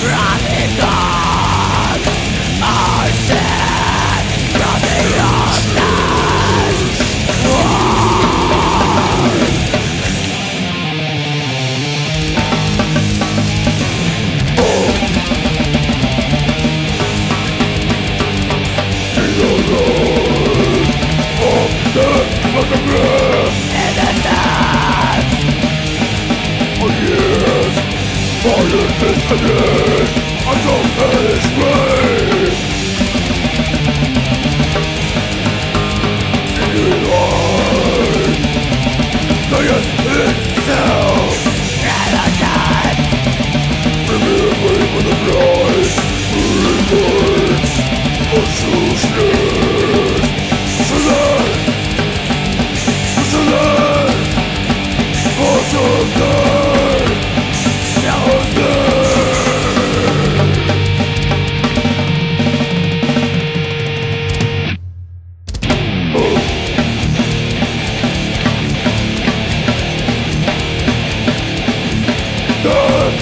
Profit dogs are